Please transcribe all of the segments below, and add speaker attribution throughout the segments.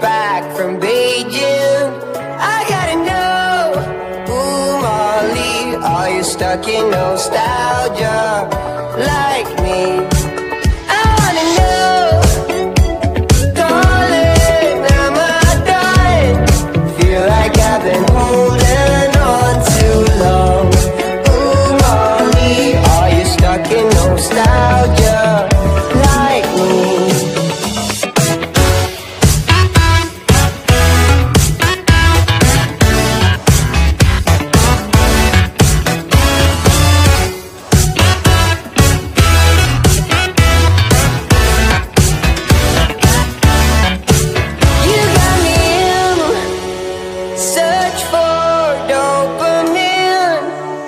Speaker 1: back from Beijing. I gotta know, ooh, Molly, are you stuck in nostalgia like me?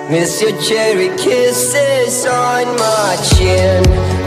Speaker 1: Miss your cherry kisses on my chin.